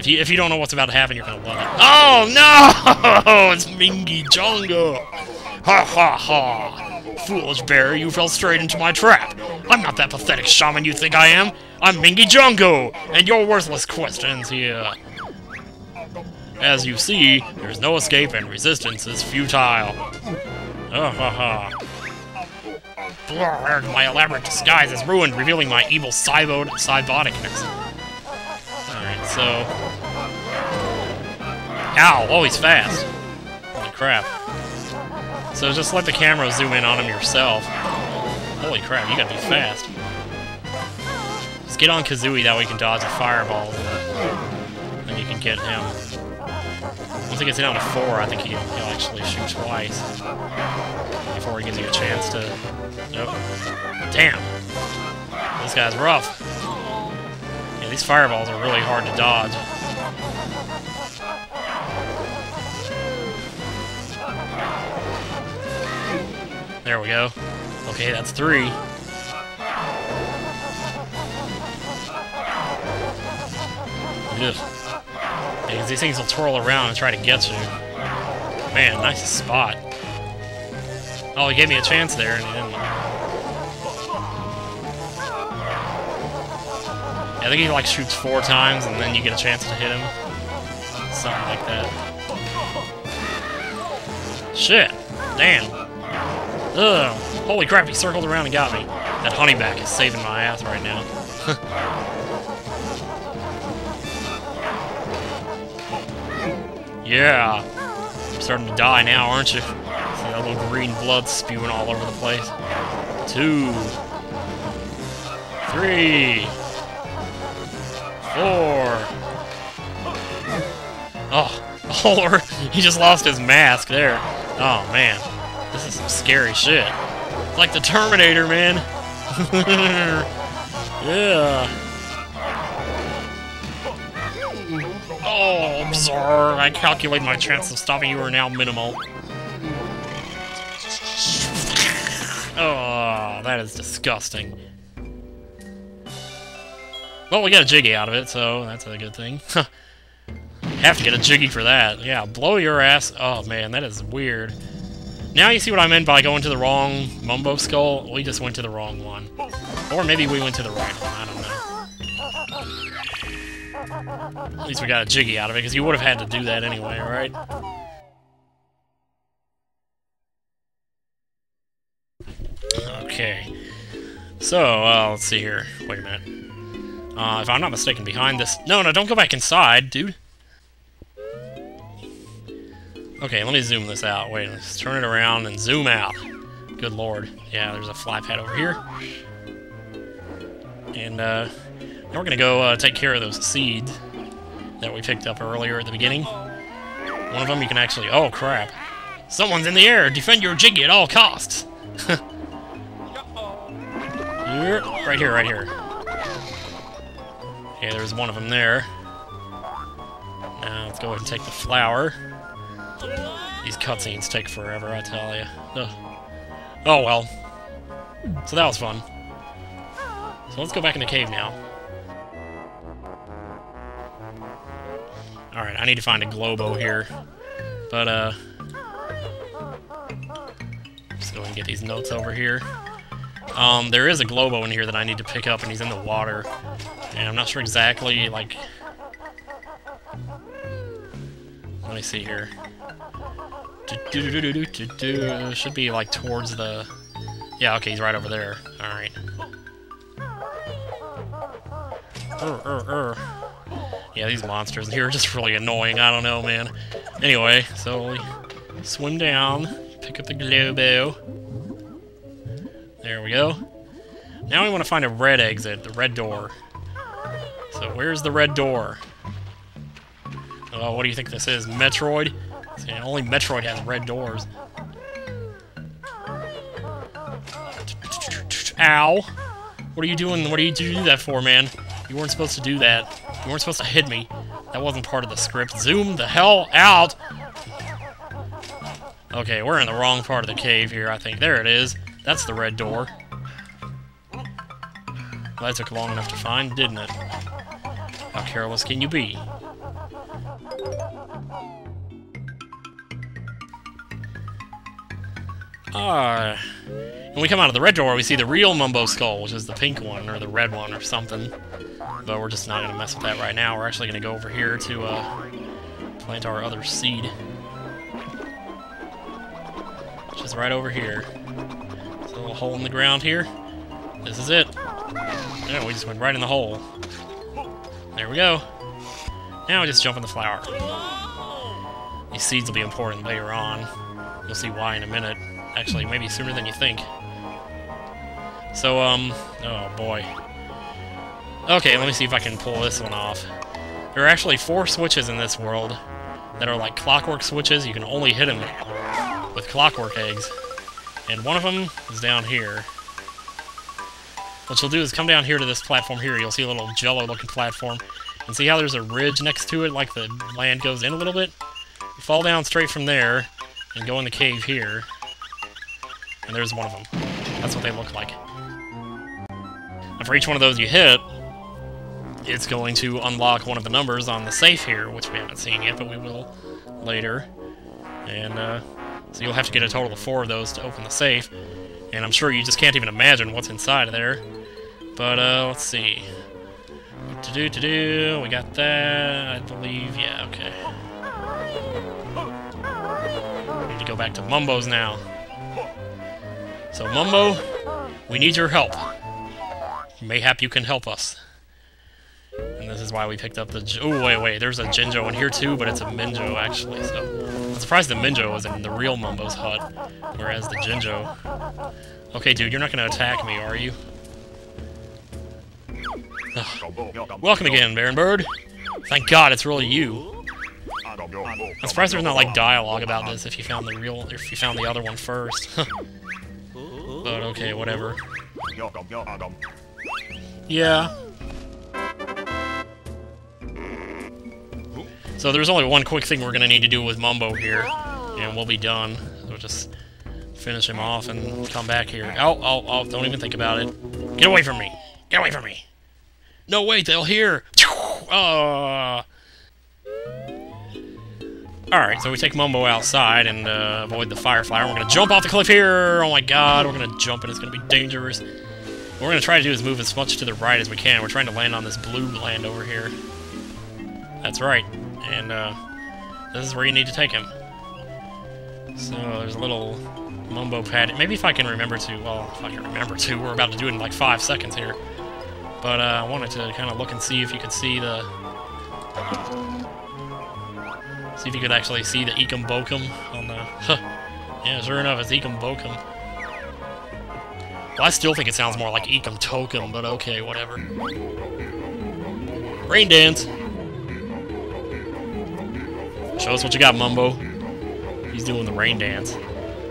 If you if you don't know what's about to happen, you're gonna love it. Oh no! It's Mingy Jongo! Ha ha ha! Foolish bear, you fell straight into my trap. I'm not that pathetic shaman you think I am. I'm Mingy Jongo, and your worthless questions here. As you see, there's no escape and resistance is futile. Oh ha ha. Blur, my elaborate disguise is ruined, revealing my evil cybo cyboticness. Alright, so... Ow! Oh, he's fast. Holy crap. So just let the camera zoom in on him yourself. Holy crap, you gotta be fast. Just get on Kazooie, that way you can dodge a fireball. And you can get him. Once he gets down to four, I think he'll, he'll actually shoot twice. Before he gives you a chance to... Nope. Damn! This guy's rough. Yeah, these fireballs are really hard to dodge. There we go. Okay, that's three. Because these things will twirl around and try to get you. Man, nice spot. Oh, he gave me a chance there, and he didn't. I think he like shoots four times, and then you get a chance to hit him. Something like that. Shit! Damn. Ugh. Holy crap, he circled around and got me. That honeyback is saving my ass right now. yeah. You're starting to die now, aren't you? See that little green blood spewing all over the place. Two. Three. Four. Oh. Oh, he just lost his mask there. Oh, man. This is some scary shit. It's like the Terminator, man. yeah. Oh, bizarre. I calculate my chance of stopping you are now minimal. Oh, that is disgusting. Well, we got a Jiggy out of it, so that's a good thing. Have to get a Jiggy for that. Yeah, blow your ass. Oh, man, that is weird. Now you see what I meant by going to the wrong Mumbo Skull? We just went to the wrong one. Or maybe we went to the right one, I don't know. At least we got a Jiggy out of it, because you would have had to do that anyway, right? Okay. So, uh, let's see here. Wait a minute. Uh, if I'm not mistaken, behind this... No, no, don't go back inside, dude. Okay, let me zoom this out. Wait, let's turn it around and zoom out. Good lord. Yeah, there's a fly pad over here. And, uh, now we're gonna go, uh, take care of those seeds that we picked up earlier at the beginning. One of them you can actually... Oh, crap. Someone's in the air! Defend your Jiggy at all costs! right here, right here. Okay, there's one of them there. Now, let's go ahead and take the flower. These cutscenes take forever, I tell you. Oh well. So that was fun. So let's go back in the cave now. Alright, I need to find a Glowbo here. But, uh... Let's go and get these notes over here. Um, there is a Glowbo in here that I need to pick up, and he's in the water. And I'm not sure exactly, like... Let me see here. Should be like towards the... Yeah, okay, he's right over there. Alright. Yeah, these monsters here are just really annoying. I don't know, man. Anyway, so we swim down, pick up the Glowbo. There we go. Now we want to find a red exit, the red door. So where's the red door? Oh, what do you think this is? Metroid? See, only Metroid has red doors. Ow! What are you doing? What are you do that for, man? You weren't supposed to do that. You weren't supposed to hit me. That wasn't part of the script. Zoom the hell out! Okay, we're in the wrong part of the cave here, I think. There it is. That's the red door. Well, that took long enough to find, didn't it? How careless can you be? Ah. when we come out of the red door, we see the real Mumbo skull, which is the pink one, or the red one, or something. But we're just not going to mess with that right now. We're actually going to go over here to uh, plant our other seed. Which is right over here. There's a little hole in the ground here. This is it. Yeah, we just went right in the hole. There we go. Now we just jump in the flower. These seeds will be important later on. You'll see why in a minute. Actually, maybe sooner than you think. So, um, oh boy. Okay, let me see if I can pull this one off. There are actually four switches in this world that are like clockwork switches. You can only hit them with clockwork eggs. And one of them is down here. What you'll do is come down here to this platform here. You'll see a little jello-looking platform. And see how there's a ridge next to it, like the land goes in a little bit? You fall down straight from there and go in the cave here. And there's one of them. That's what they look like. And for each one of those you hit, it's going to unlock one of the numbers on the safe here, which we haven't seen yet, but we will later. And, uh, so you'll have to get a total of four of those to open the safe. And I'm sure you just can't even imagine what's inside of there. But, uh, let's see. To do, to do, we got that, I believe, yeah, okay. Need to go back to Mumbo's now. So, Mumbo, we need your help. Mayhap you can help us. And this is why we picked up the... Oh, wait, wait, there's a Jinjo in here too, but it's a Minjo, actually, so... I'm surprised the Minjo was in the real Mumbo's hut, whereas the Jinjo... Okay, dude, you're not gonna attack me, are you? Ugh. Welcome again, Baron Bird. Thank God it's really you. I'm surprised there's not like dialogue about this if you found the real if you found the other one first. but okay, whatever. Yeah. So there's only one quick thing we're gonna need to do with Mumbo here, and we'll be done. We'll just finish him off and come back here. Oh, oh, oh, don't even think about it. Get away from me! Get away from me! No, wait, they'll hear! Uh. Alright, so we take Mumbo outside and uh, avoid the Firefly. We're gonna jump off the cliff here! Oh my god, we're gonna jump and it's gonna be dangerous. What we're gonna try to do is move as much to the right as we can. We're trying to land on this blue land over here. That's right. And, uh, this is where you need to take him. So, there's a little Mumbo pad. Maybe if I can remember to, well, if I can remember to, we're about to do it in like five seconds here. But uh, I wanted to kind of look and see if you could see the... See if you could actually see the Eekum Bokum on the... yeah, sure enough, it's Eekum Bokum. Well, I still think it sounds more like Ecum Tokum, but okay, whatever. Rain Dance! Show us what you got, Mumbo. He's doing the rain dance.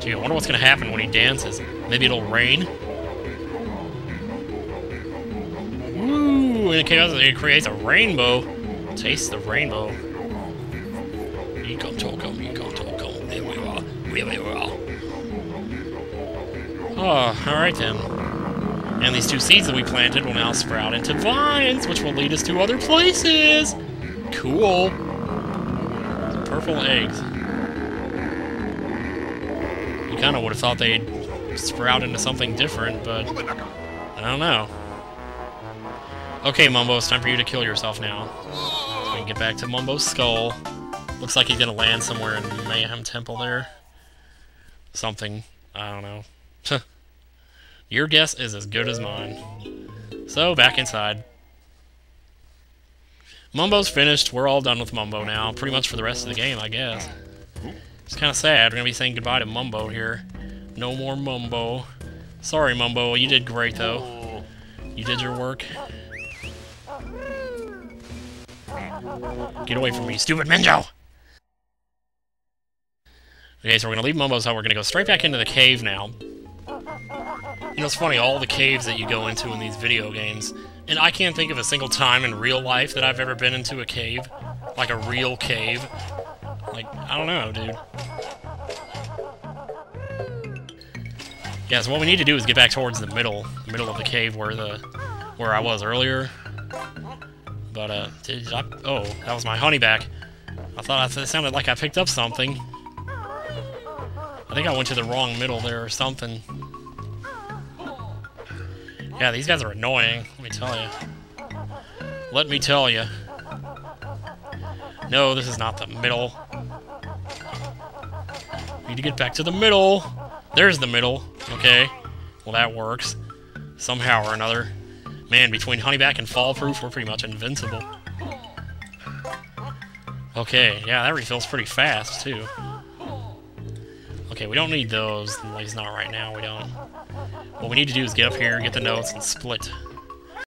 Gee, I wonder what's gonna happen when he dances. Maybe it'll rain? Ooh, and it creates a rainbow. Taste the rainbow. Ecom Tokum, Ecom Tokum. There we are. Really well. Oh, alright then. And these two seeds that we planted will now sprout into vines, which will lead us to other places. Cool. Purple eggs. You kind of would have thought they'd sprout into something different, but I don't know. Okay, Mumbo, it's time for you to kill yourself now. So we can get back to Mumbo's skull. Looks like he's gonna land somewhere in Mayahem Temple there. Something. I don't know. Your guess is as good as mine. So, back inside. Mumbo's finished. We're all done with Mumbo now. Pretty much for the rest of the game, I guess. It's kind of sad. We're going to be saying goodbye to Mumbo here. No more Mumbo. Sorry, Mumbo. You did great, though. You did your work. Get away from me, stupid Minjo! Okay, so we're gonna leave Momo's hut. We're gonna go straight back into the cave now. You know, it's funny, all the caves that you go into in these video games, and I can't think of a single time in real life that I've ever been into a cave. Like a real cave. Like, I don't know, dude. Yeah, so what we need to do is get back towards the middle, middle of the cave where the, where I was earlier. But, uh, did I, oh, that was my honey back. I thought it sounded like I picked up something. I think I went to the wrong middle there or something. Yeah, these guys are annoying, let me tell you. Let me tell you. No, this is not the middle. Need to get back to the middle. There's the middle. Okay. Well, that works. Somehow or another. Man, between Honeyback and Fallproof, we're pretty much invincible. Okay, yeah, that refills pretty fast, too. Okay, we don't need those, at least not right now, we don't. What we need to do is get up here, get the notes, and split.